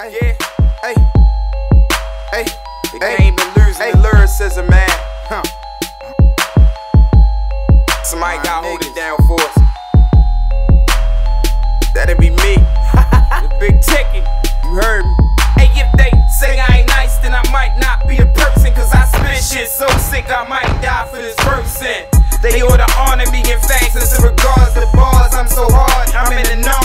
Hey, yeah, hey, hey, they ain't been losing hey. the lyricism, man. Huh. Somebody My gotta hold it down for us. That'd be me, the big ticket. You heard me. Hey, if they say I ain't nice, then I might not be a person. Cause I spit shit so sick, I might die for this person. They ought to honor me in thanks, and regardless of the bars, I'm so hard. I'm an anomaly in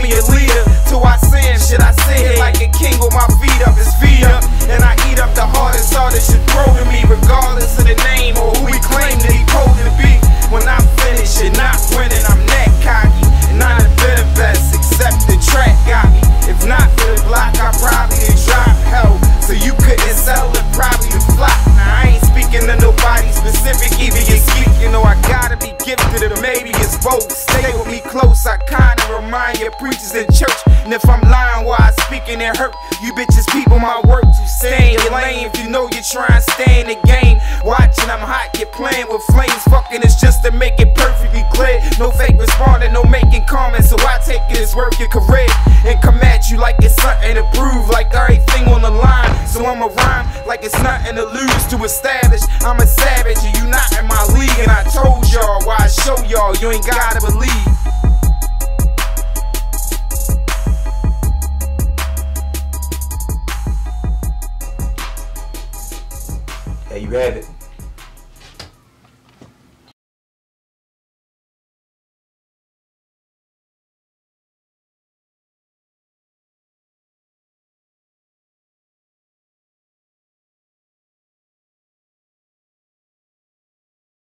it, me a leader. Till I sin, shit, I sit here like a king with my feet up, his feet up, and I eat up the hardest artist should grow to me, regardless of the name or who he claimed that he told to be. When I'm finished and not winning, I'm that cocky. And I done been the best, except the track got me. If not for the block, I probably drop hell. So you couldn't sell it, probably the flop. Now I ain't speaking to nobody specific, even your geek. You know I gotta be gifted, or maybe it's both. Stay with me close, I kinda remind you preachers in church. And if I'm lying while I speaking, it hurt. You bitches people my work to stay in your lane. If you know you're trying to stay in the game, watching I'm hot, get playing with flames. Fucking it's just to make it perfectly clear. No fake responding, no making comments. So I take it as work your career and come at you like it's something to prove, like everything on the line. So I'ma rhyme like it's nothing to lose to establish. I'm a savage and you not in my league. And I told y'all why I show y'all, you ain't gotta believe. There you have it.